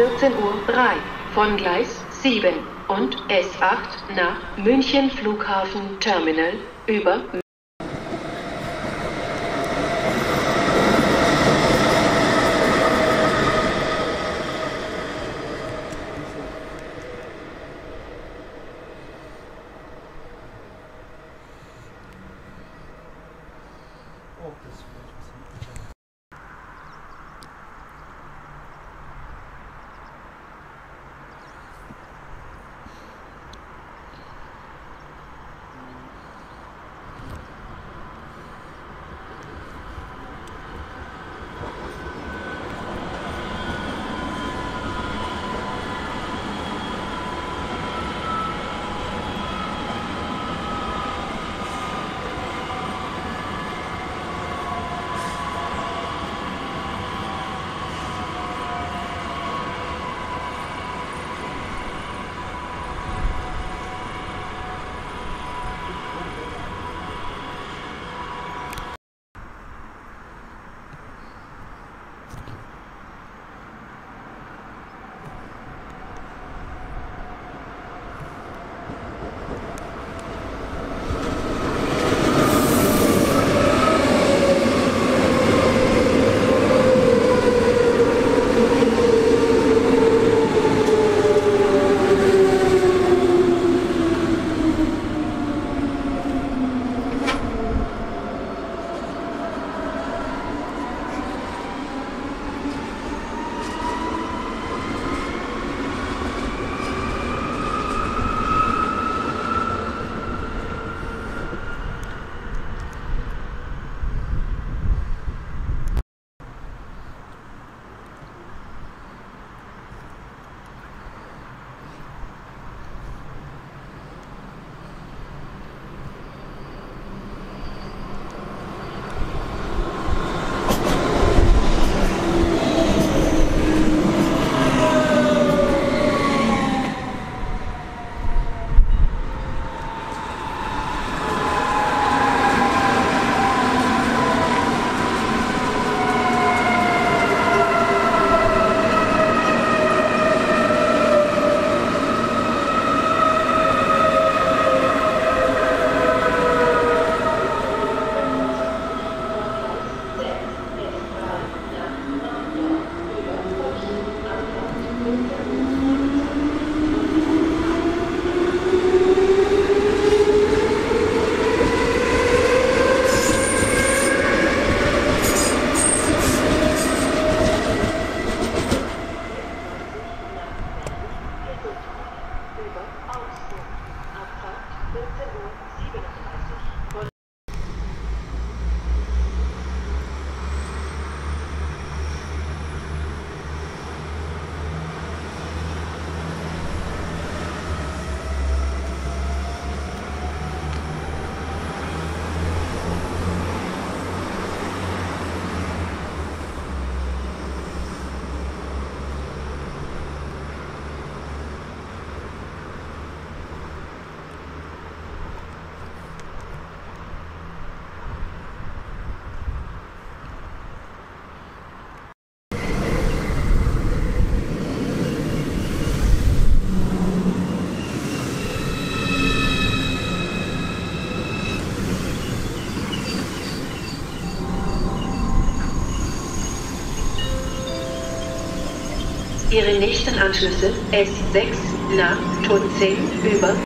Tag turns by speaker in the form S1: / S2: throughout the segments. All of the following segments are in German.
S1: 14.03 Uhr von Gleis 7 und S8 nach München Flughafen Terminal über Ihre nächsten Anschlüsse S6 nach Tutzing über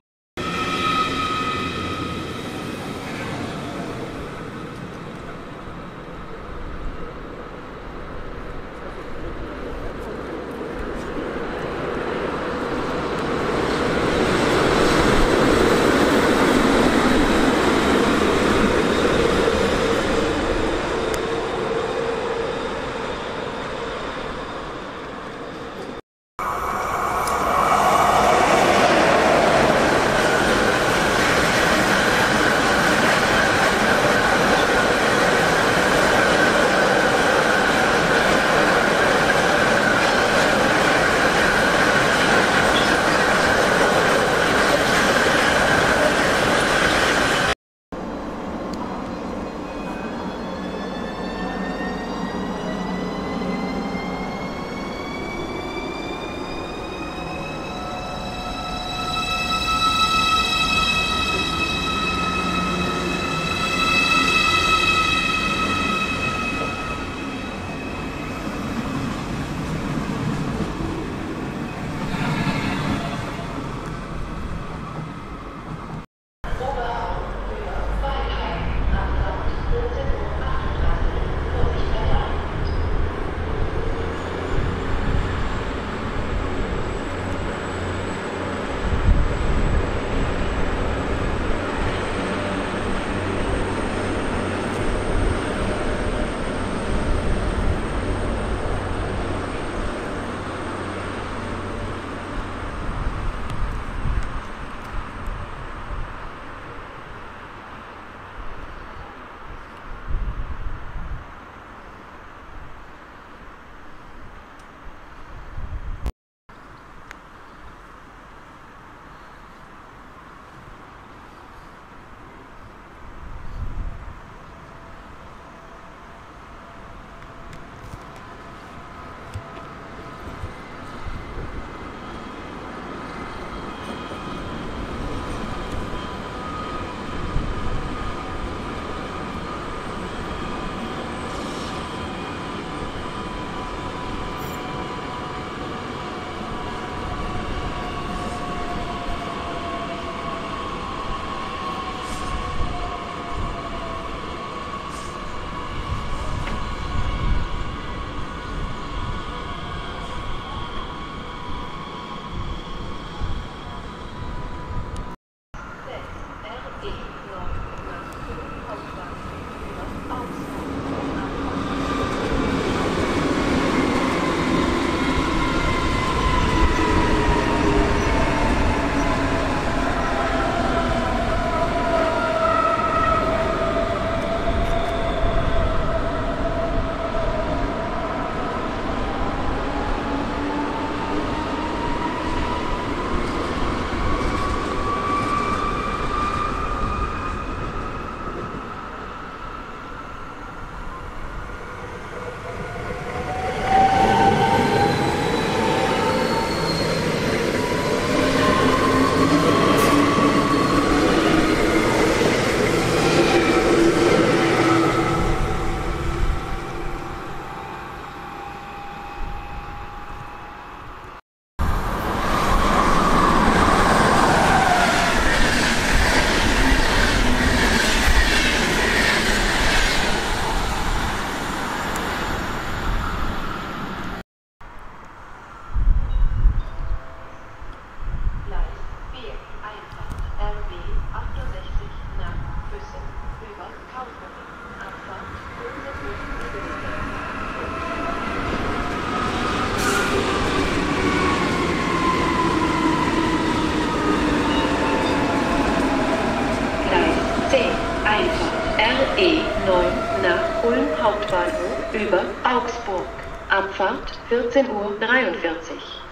S1: Abfahrt 14.43 Uhr.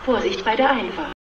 S1: Vorsicht bei der Einfahrt.